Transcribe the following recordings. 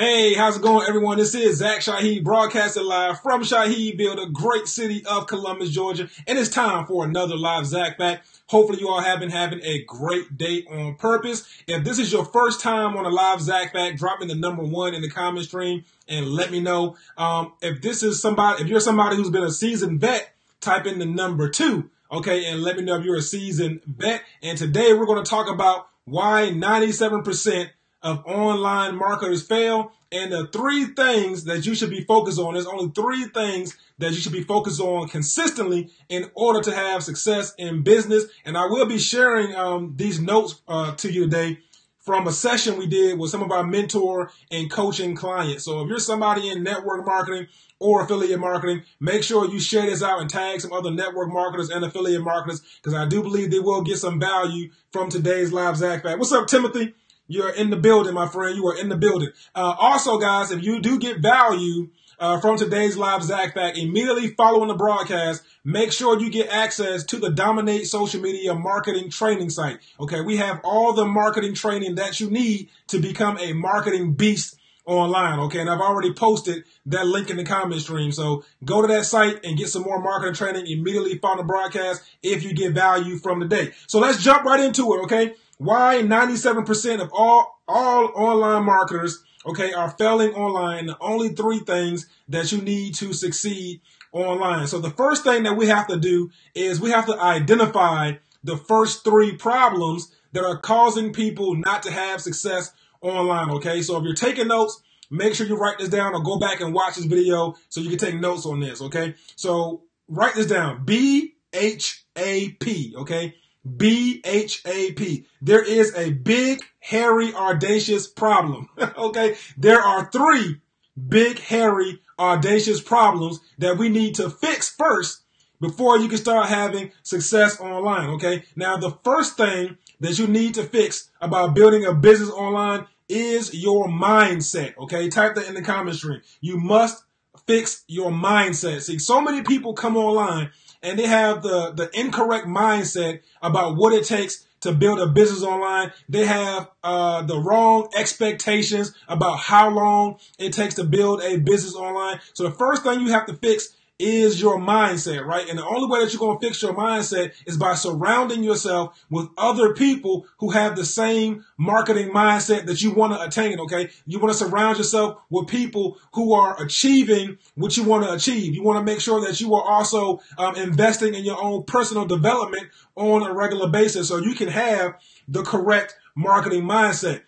Hey, how's it going, everyone? This is Zak Shahid broadcasting live from Shahidville, the great city of Columbus, Georgia. And it's time for another live Zak Back. Hopefully you all have been having a great day on purpose. If this is your first time on a live Zak Back, drop in the number one in the comment stream and let me know. Um, if this is somebody, if you're somebody who's been a seasoned vet, type in the number two. Okay. And let me know if you're a seasoned vet. And today we're going to talk about why 97% of online marketers fail and the three things that you should be focused on. There's only three things that you should be focused on consistently in order to have success in business. And I will be sharing um, these notes uh, to you today from a session we did with some of our mentor and coaching clients. So if you're somebody in network marketing or affiliate marketing, make sure you share this out and tag some other network marketers and affiliate marketers because I do believe they will get some value from today's live Zak Fact. What's up, Timothy? You're in the building, my friend. You are in the building. Uh, also, guys, if you do get value uh, from today's live Zak Fact, immediately following the broadcast, make sure you get access to the Dominate Social Media Marketing Training site. Okay, we have all the marketing training that you need to become a marketing beast online. Okay, and I've already posted that link in the comment stream. So go to that site and get some more marketing training immediately following the broadcast if you get value from the day. So let's jump right into it. Okay why 97% of all all online marketers okay are failing online the only three things that you need to succeed online. So the first thing that we have to do is we have to identify the first three problems that are causing people not to have success online okay? So if you're taking notes make sure you write this down or go back and watch this video so you can take notes on this okay? So write this down. B h a p okay B H A P. There is a big, hairy, audacious problem. okay. There are three big, hairy, audacious problems that we need to fix first before you can start having success online. Okay. Now, the first thing that you need to fix about building a business online is your mindset. Okay. Type that in the comment stream. You must fix your mindset. See, so many people come online and they have the, the incorrect mindset about what it takes to build a business online. They have uh, the wrong expectations about how long it takes to build a business online. So the first thing you have to fix is your mindset, right? And the only way that you're going to fix your mindset is by surrounding yourself with other people who have the same marketing mindset that you want to attain, okay? You want to surround yourself with people who are achieving what you want to achieve. You want to make sure that you are also um, investing in your own personal development on a regular basis so you can have the correct marketing mindset.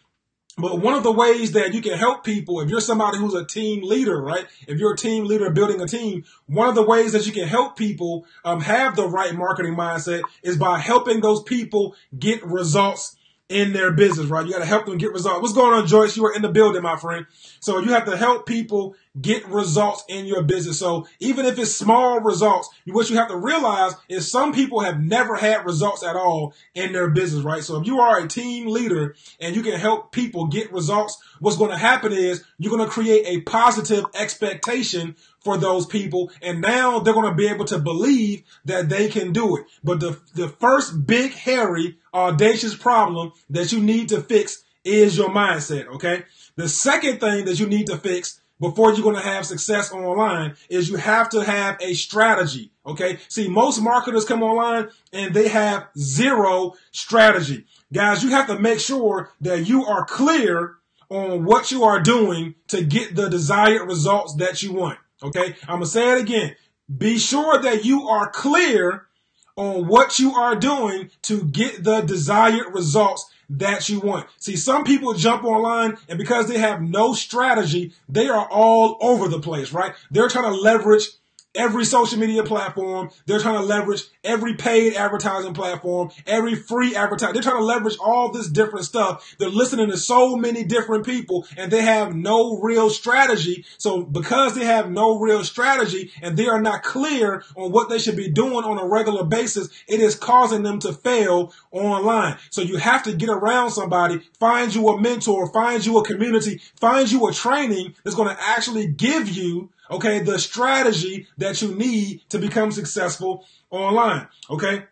But one of the ways that you can help people, if you're somebody who's a team leader, right? If you're a team leader building a team, one of the ways that you can help people um, have the right marketing mindset is by helping those people get results in their business, right? You got to help them get results. What's going on, Joyce? You are in the building, my friend. So you have to help people get results in your business. So even if it's small results, what you have to realize is some people have never had results at all in their business, right? So if you are a team leader and you can help people get results, what's going to happen is you're going to create a positive expectation for those people. And now they're going to be able to believe that they can do it. But the, the first big, hairy, audacious problem that you need to fix is your mindset. Okay. The second thing that you need to fix before you're going to have success online is you have to have a strategy. Okay. See, most marketers come online and they have zero strategy. Guys, you have to make sure that you are clear on what you are doing to get the desired results that you want. Okay. I'm going to say it again. Be sure that you are clear on what you are doing to get the desired results that you want. See, some people jump online and because they have no strategy, they are all over the place, right? They're trying to leverage every social media platform. They're trying to leverage every paid advertising platform, every free advertising. They're trying to leverage all this different stuff. They're listening to so many different people and they have no real strategy. So because they have no real strategy and they are not clear on what they should be doing on a regular basis, it is causing them to fail online. So you have to get around somebody, find you a mentor, find you a community, find you a training that's going to actually give you okay, the strategy that you need to become successful online, okay?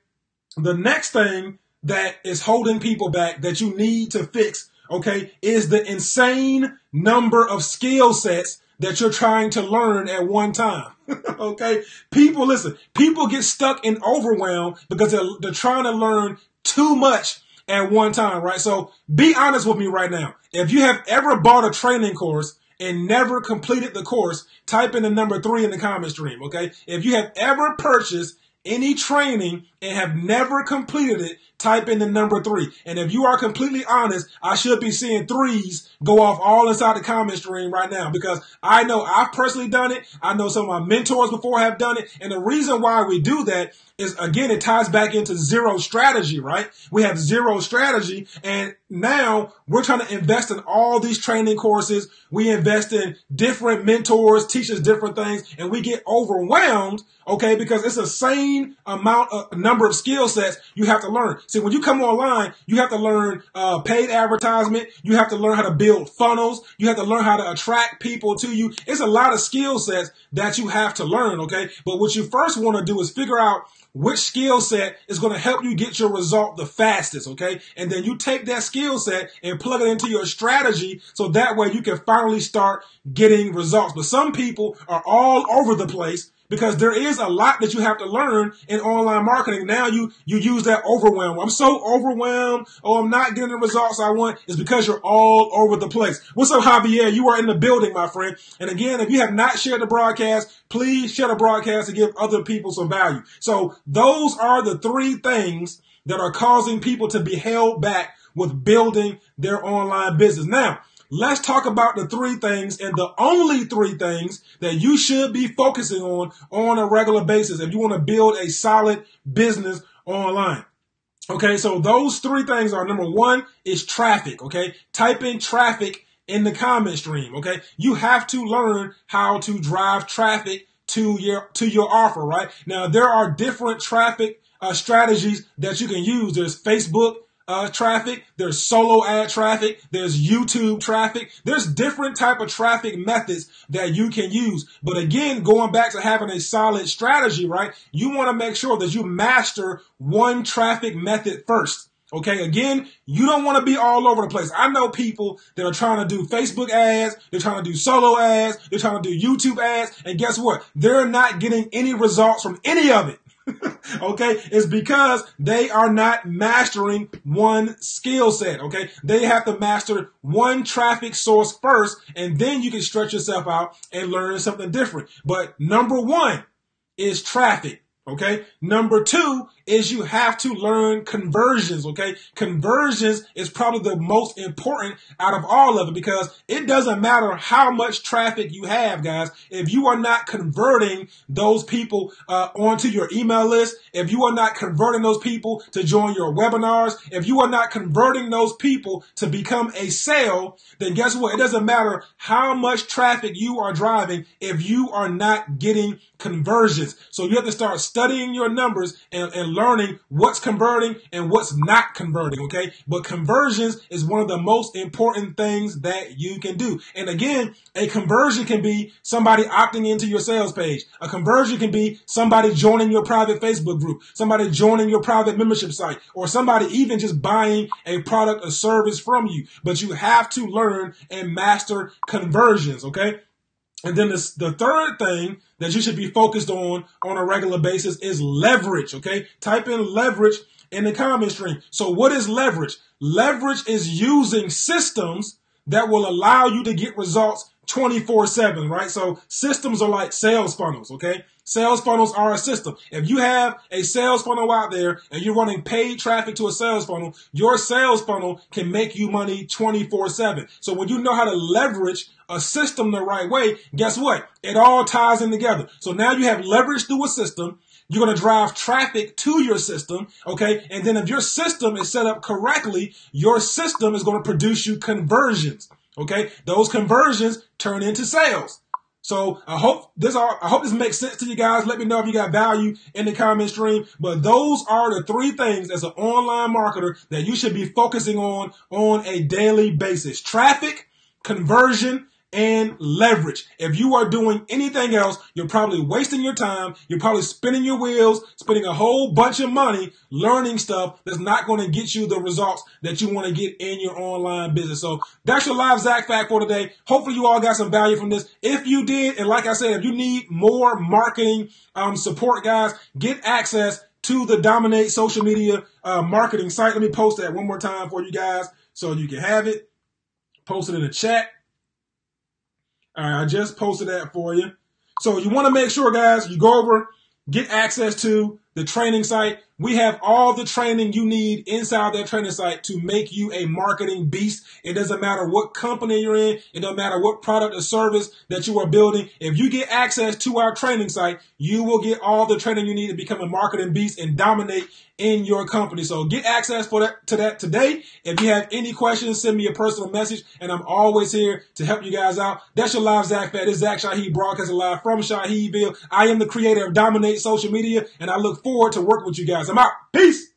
The next thing that is holding people back that you need to fix, okay, is the insane number of skill sets that you're trying to learn at one time. okay? People, listen, people get stuck in overwhelm because they're, they're trying to learn too much at one time, right? So be honest with me right now. If you have ever bought a training course and never completed the course, type in the number three in the comment stream, okay? If you have ever purchased any training and have never completed it, type in the number three. And if you are completely honest, I should be seeing threes go off all inside the comment stream right now because I know I've personally done it. I know some of my mentors before have done it. And the reason why we do that is again, it ties back into zero strategy, right? We have zero strategy and now we're trying to invest in all these training courses. We invest in different mentors, teach us different things, and we get overwhelmed, okay, because it's a same amount of number of skill sets you have to learn. See, when you come online, you have to learn uh, paid advertisement. You have to learn how to build funnels. You have to learn how to attract people to you. It's a lot of skill sets that you have to learn. Okay. But what you first want to do is figure out which skill set is going to help you get your result the fastest. Okay. And then you take that skill set and plug it into your strategy. So that way you can finally start getting results. But some people are all over the place because there is a lot that you have to learn in online marketing. Now you you use that overwhelm. I'm so overwhelmed. Oh, I'm not getting the results I want. It's because you're all over the place. What's up, Javier? You are in the building, my friend. And again, if you have not shared the broadcast, please share the broadcast to give other people some value. So those are the three things that are causing people to be held back with building their online business. Now, let's talk about the three things and the only three things that you should be focusing on on a regular basis if you want to build a solid business online. Okay, so those three things are number one is traffic. Okay, type in traffic in the comment stream. Okay, you have to learn how to drive traffic to your to your offer. Right now, there are different traffic uh, strategies that you can use. There's Facebook uh, traffic. There's solo ad traffic. There's YouTube traffic. There's different type of traffic methods that you can use. But again, going back to having a solid strategy, right? You want to make sure that you master one traffic method first. Okay, again, you don't want to be all over the place. I know people that are trying to do Facebook ads, they're trying to do solo ads, they're trying to do YouTube ads, and guess what? They're not getting any results from any of it. okay, it's because they are not mastering one skill set. Okay, they have to master one traffic source first, and then you can stretch yourself out and learn something different. But number one is traffic. Okay. Number two is you have to learn conversions. Okay. Conversions is probably the most important out of all of it because it doesn't matter how much traffic you have, guys. If you are not converting those people uh, onto your email list, if you are not converting those people to join your webinars, if you are not converting those people to become a sale, then guess what? It doesn't matter how much traffic you are driving if you are not getting conversions. So you have to start studying your numbers and, and learning what's converting and what's not converting. Okay. But conversions is one of the most important things that you can do. And again, a conversion can be somebody opting into your sales page. A conversion can be somebody joining your private Facebook group, somebody joining your private membership site, or somebody even just buying a product or service from you. But you have to learn and master conversions. Okay. And then this, the third thing that you should be focused on on a regular basis is leverage. Okay. Type in leverage in the comment stream. So what is leverage? Leverage is using systems that will allow you to get results 24 7, right? So systems are like sales funnels. Okay. Sales funnels are a system. If you have a sales funnel out there and you're running paid traffic to a sales funnel, your sales funnel can make you money 24 7. So when you know how to leverage a system the right way, guess what? It all ties in together. So now you have leverage through a system. You're going to drive traffic to your system. Okay. And then if your system is set up correctly, your system is going to produce you conversions. Okay. Those conversions turn into sales. So I hope this all, I hope this makes sense to you guys. Let me know if you got value in the comment stream. But those are the three things as an online marketer that you should be focusing on on a daily basis. Traffic, conversion, and leverage. If you are doing anything else, you're probably wasting your time. You're probably spinning your wheels, spending a whole bunch of money learning stuff that's not going to get you the results that you want to get in your online business. So that's your live Zak fact for today. Hopefully you all got some value from this. If you did, and like I said, if you need more marketing um, support, guys, get access to the Dominate social media uh, marketing site. Let me post that one more time for you guys so you can have it. Post it in the chat. I just posted that for you. So you want to make sure, guys, you go over, get access to the training site. We have all the training you need inside that training site to make you a marketing beast. It doesn't matter what company you're in. It doesn't matter what product or service that you are building. If you get access to our training site, you will get all the training you need to become a marketing beast and dominate in your company. So get access for that to that today. If you have any questions, send me a personal message and I'm always here to help you guys out. That's your live Zak Fat. This is Zak Shahid broadcasting live from Shahidville. I am the creator of Dominate Social Media and I look forward to working with you guys. I'm out. Peace.